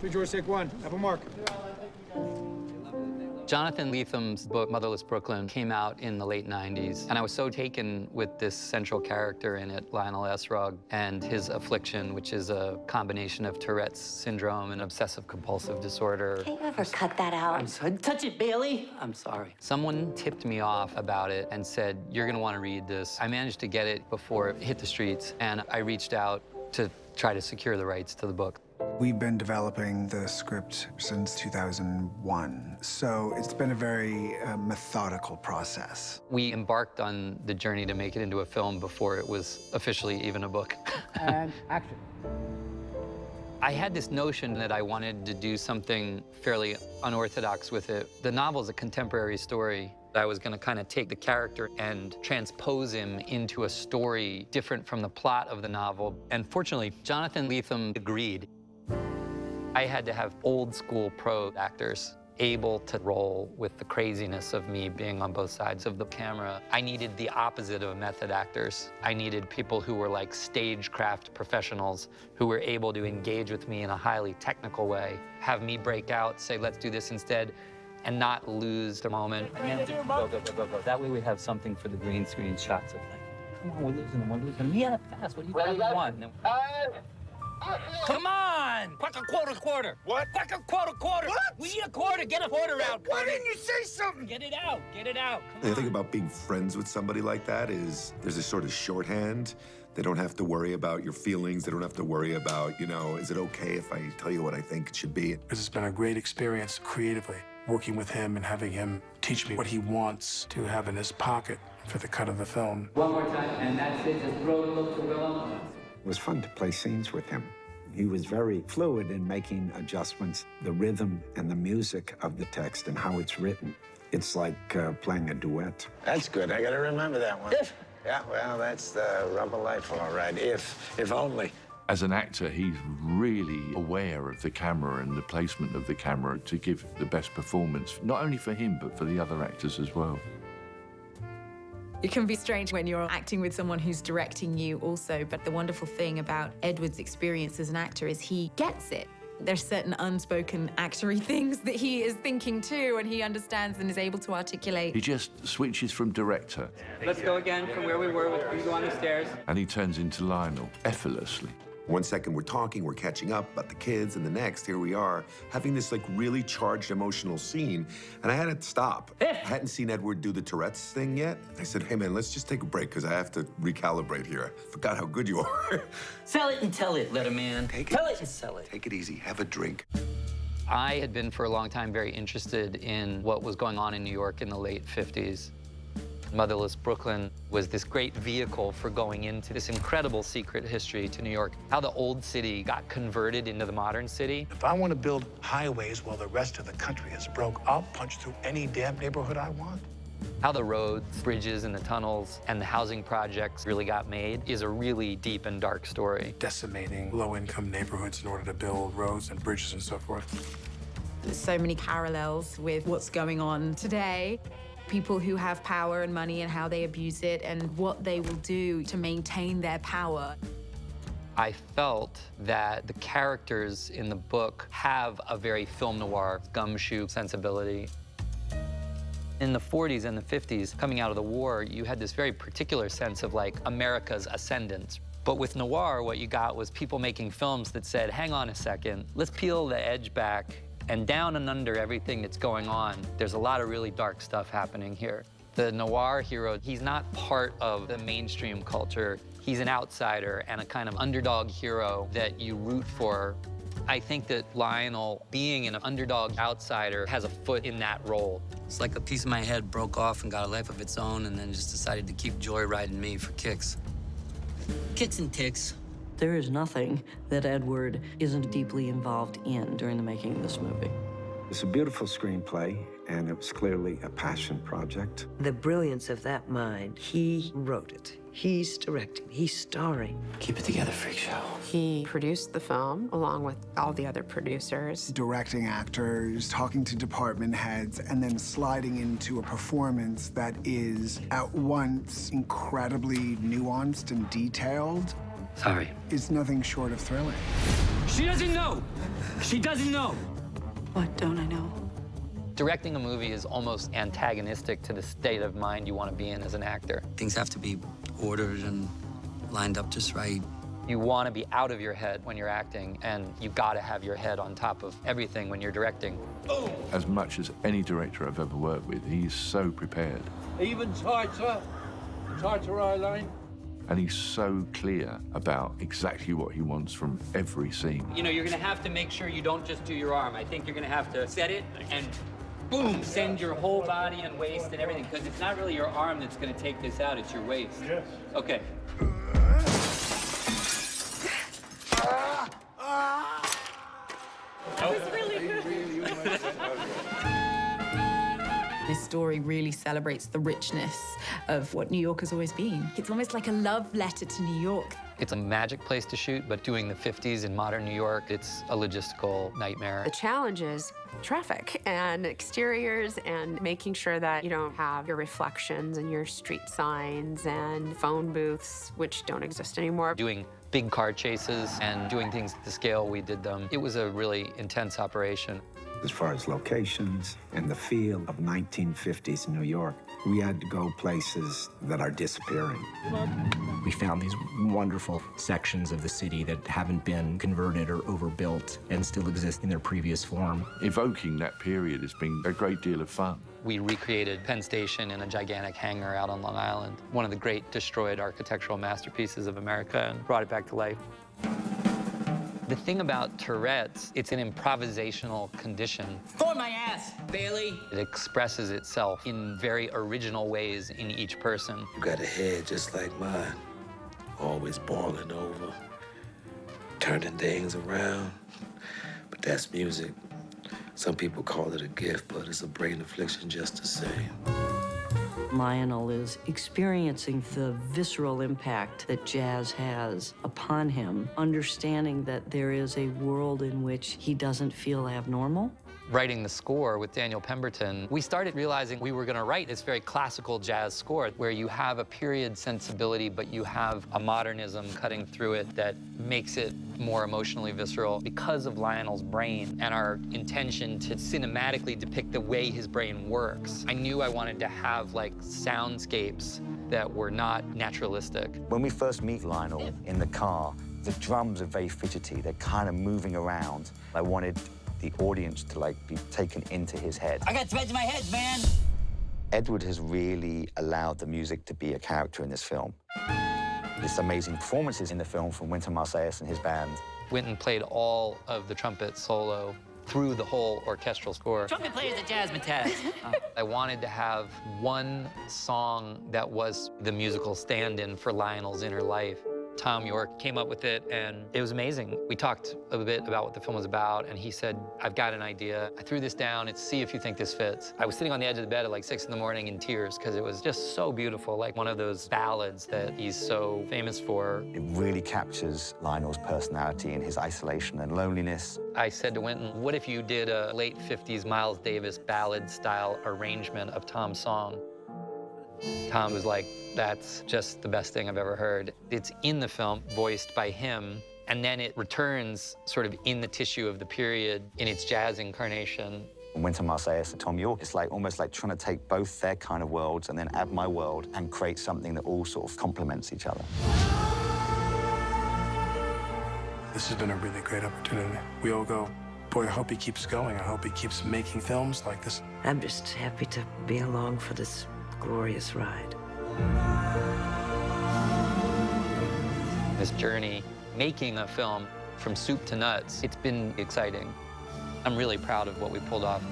Three, George, take one. Apple mark. Jonathan Lethem's book, Motherless Brooklyn, came out in the late 90s, and I was so taken with this central character in it, Lionel Essrog, and his affliction, which is a combination of Tourette's syndrome and obsessive-compulsive disorder. Can you ever cut that out? I'm sorry. Touch it, Bailey. I'm sorry. Someone tipped me off about it and said, you're gonna wanna read this. I managed to get it before it hit the streets, and I reached out to try to secure the rights to the book. We've been developing the script since 2001, so it's been a very uh, methodical process. We embarked on the journey to make it into a film before it was officially even a book. And action. I had this notion that I wanted to do something fairly unorthodox with it. The novel is a contemporary story. I was going to kind of take the character and transpose him into a story different from the plot of the novel. And fortunately, Jonathan Lethem agreed. I had to have old school pro actors able to roll with the craziness of me being on both sides of the camera. I needed the opposite of method actors. I needed people who were like stagecraft professionals who were able to engage with me in a highly technical way, have me break out, say, let's do this instead, and not lose the moment. Go, go, go, go, go. That way we have something for the green screen shots of like, come on, we're losing them, we're losing them. Yeah, fast. What do you, what do you want? Come on! Quick a quarter, quarter. What? Quick a quarter, quarter. What? We need a quarter. Get a quarter out. Why didn't you say something? Get it out. Get it out. Come The on. thing about being friends with somebody like that is there's a sort of shorthand. They don't have to worry about your feelings. They don't have to worry about, you know, is it okay if I tell you what I think it should be? It's been a great experience creatively, working with him and having him teach me what he wants to have in his pocket for the cut of the film. One more time, and that's it. Just throw the look to Willem. It was fun to play scenes with him. He was very fluid in making adjustments, the rhythm and the music of the text and how it's written. It's like uh, playing a duet. That's good. I got to remember that one. If. Yeah, well, that's the rubber life, all right. If, if only. As an actor, he's really aware of the camera and the placement of the camera to give the best performance, not only for him, but for the other actors as well. It can be strange when you're acting with someone who's directing you also, but the wonderful thing about Edward's experience as an actor is he gets it. There's certain unspoken actory things that he is thinking too, and he understands and is able to articulate. He just switches from director Let's go again from where we were. with- You go on the stairs. and he turns into Lionel effortlessly. One second we're talking, we're catching up about the kids, and the next, here we are, having this like really charged emotional scene. And I had to stop. Eh. I hadn't seen Edward do the Tourette's thing yet. I said, hey man, let's just take a break because I have to recalibrate here. I forgot how good you are. Sell it and tell it, let a man. Take it. Tell it and sell it. take it easy, have a drink. I had been for a long time very interested in what was going on in New York in the late 50s. Motherless Brooklyn was this great vehicle for going into this incredible secret history to New York, how the old city got converted into the modern city. If I want to build highways while the rest of the country is broke, I'll punch through any damn neighborhood I want. How the roads, bridges, and the tunnels and the housing projects really got made is a really deep and dark story. Decimating low-income neighborhoods in order to build roads and bridges and so forth. There's so many parallels with what's going on today. People who have power and money and how they abuse it and what they will do to maintain their power. I felt that the characters in the book have a very film noir gumshoe sensibility. In the 40s and the 50s, coming out of the war, you had this very particular sense of like America's ascendance. But with noir, what you got was people making films that said, hang on a second, let's peel the edge back and down and under everything that's going on, there's a lot of really dark stuff happening here. The noir hero, he's not part of the mainstream culture. He's an outsider and a kind of underdog hero that you root for. I think that Lionel, being an underdog outsider, has a foot in that role. It's like a piece of my head broke off and got a life of its own and then just decided to keep joyriding me for kicks. Kicks and ticks. There is nothing that Edward isn't deeply involved in during the making of this movie. It's a beautiful screenplay, and it was clearly a passion project. The brilliance of that mind. He wrote it. He's directing. He's starring. Keep it together, freak show. He produced the film along with all the other producers. Directing actors, talking to department heads, and then sliding into a performance that is at once incredibly nuanced and detailed Sorry. It's nothing short of thrilling. She doesn't know. She doesn't know. What don't I know? Directing a movie is almost antagonistic to the state of mind you want to be in as an actor. Things have to be ordered and lined up just right. You want to be out of your head when you're acting, and you've got to have your head on top of everything when you're directing. As much as any director I've ever worked with, he's so prepared. Even tighter. Tighter eye line. And he's so clear about exactly what he wants from every scene. You know, you're gonna have to make sure you don't just do your arm. I think you're gonna have to set it and boom, send your whole body and waist and everything, because it's not really your arm that's gonna take this out, it's your waist. Yes. Okay. Story really celebrates the richness of what New York has always been. It's almost like a love letter to New York. It's a magic place to shoot, but doing the 50s in modern New York, it's a logistical nightmare. The challenge is traffic and exteriors and making sure that you don't have your reflections and your street signs and phone booths, which don't exist anymore. Doing big car chases and doing things at the scale we did them, it was a really intense operation. As far as locations and the feel of 1950s New York, we had to go places that are disappearing. We found these wonderful sections of the city that haven't been converted or overbuilt and still exist in their previous form. Evoking that period has been a great deal of fun. We recreated Penn Station in a gigantic hangar out on Long Island, one of the great destroyed architectural masterpieces of America, and brought it back to life. The thing about Tourette's, it's an improvisational condition. For my ass, Bailey. It expresses itself in very original ways in each person. You got a head just like mine, always boiling over, turning things around. But that's music. Some people call it a gift, but it's a brain affliction just the same. Lionel is experiencing the visceral impact that jazz has upon him, understanding that there is a world in which he doesn't feel abnormal. Writing the score with Daniel Pemberton, we started realizing we were going to write this very classical jazz score where you have a period sensibility, but you have a modernism cutting through it that makes it more emotionally visceral because of Lionel's brain and our intention to cinematically depict the way his brain works. I knew I wanted to have like soundscapes that were not naturalistic. When we first meet Lionel in the car, the drums are very fidgety. They're kind of moving around. I wanted the audience to like be taken into his head. I got threads in my head, man. Edward has really allowed the music to be a character in this film. There's amazing performances in the film from Wynton Marsalis and his band. Wynton played all of the trumpet solo through the whole orchestral score. Trumpet player's a jazzmatazz. Oh. I wanted to have one song that was the musical stand-in for Lionel's inner life. Thom Yorke came up with it, and it was amazing. We talked a bit about what the film was about, and he said, I've got an idea. I threw this down. It's see if you think this fits. I was sitting on the edge of the bed at like 6 in the morning in tears because it was just so beautiful, like one of those ballads that he's so famous for. It really captures Lionel's personality and his isolation and loneliness. I said to Wynton, what if you did a late 50s Miles Davis ballad-style arrangement of Thom's song? Thom was like, that's just the best thing I've ever heard. It's in the film, voiced by him, and then it returns sort of in the tissue of the period in its jazz incarnation. Wynton Marsalis and Thom Yorke, it's like almost like trying to take both their kind of worlds and then add my world and create something that all sort of complements each other. This has been a really great opportunity. We all go, boy, I hope he keeps going. I hope he keeps making films like this. I'm just happy to be along for this glorious ride. This journey, making a film from soup to nuts, it's been exciting. I'm really proud of what we pulled off.